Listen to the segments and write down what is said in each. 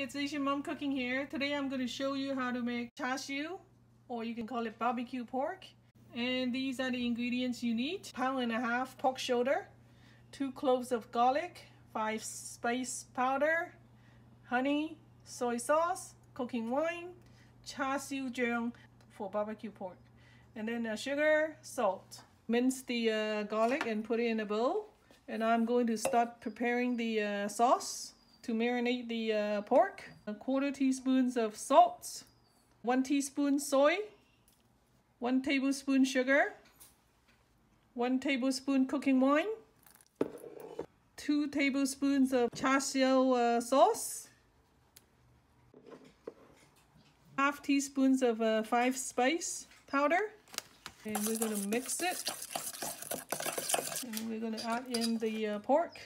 it's Asian Mom Cooking here. Today I'm going to show you how to make char siu, or you can call it barbecue pork. And these are the ingredients you need. Pound and a half pork shoulder, two cloves of garlic, five spice powder, honey, soy sauce, cooking wine, char siu jiang for barbecue pork. And then uh, sugar, salt. Mince the uh, garlic and put it in a bowl. And I'm going to start preparing the uh, sauce to marinate the uh, pork. A quarter teaspoons of salt, one teaspoon soy, one tablespoon sugar, one tablespoon cooking wine, two tablespoons of char siu uh, sauce, half teaspoons of uh, five spice powder, and we're to mix it. And we're to add in the uh, pork.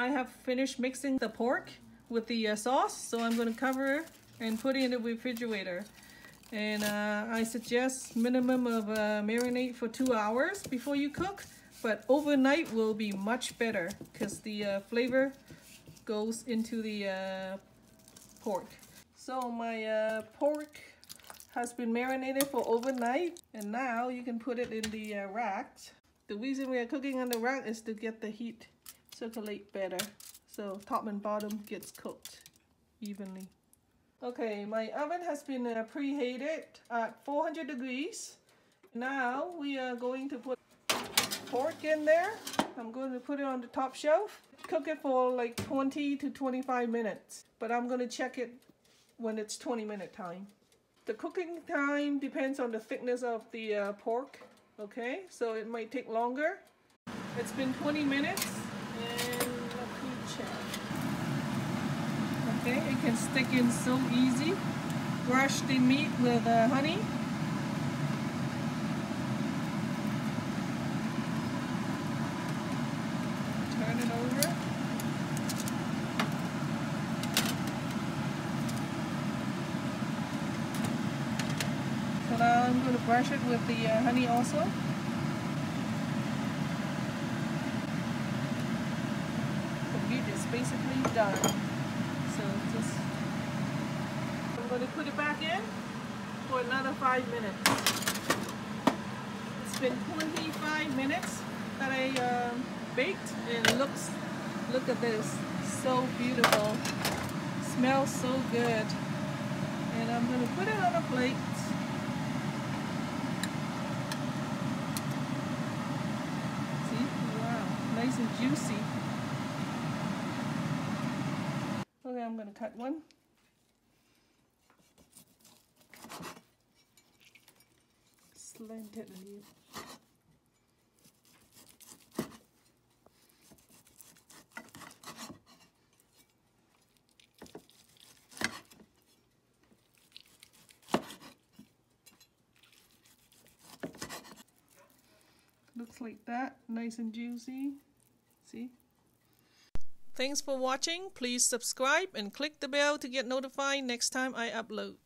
I have finished mixing the pork with the uh, sauce, so I'm going to cover and put it in the refrigerator. And uh, I suggest minimum of uh, marinate for two hours before you cook, but overnight will be much better because the uh, flavor goes into the uh, pork. So my uh, pork has been marinated for overnight, and now you can put it in the rack. The reason we are cooking on the rack is to get the heat circulate better so top and bottom gets cooked evenly. Okay, my oven has been uh, preheated at 400 degrees. Now we are going to put pork in there. I'm going to put it on the top shelf. Cook it for like 20 to 25 minutes, but I'm going to check it when it's 20 minute time. The cooking time depends on the thickness of the uh, pork, okay? So it might take longer. It's been 20 minutes Okay, it can stick in so easy. Brush the meat with uh, honey. Turn it over. So now I'm going to brush it with the uh, honey also. Basically done. So just, I'm going to put it back in for another five minutes. It's been 25 minutes that I um, baked and looks, look at this, so beautiful. Smells so good. And I'm going to put it on a plate. See, wow, nice and juicy. Okay, I'm going to cut one. Slant it a little. Looks like that, nice and juicy. See? Thanks for watching. Please subscribe and click the bell to get notified next time I upload.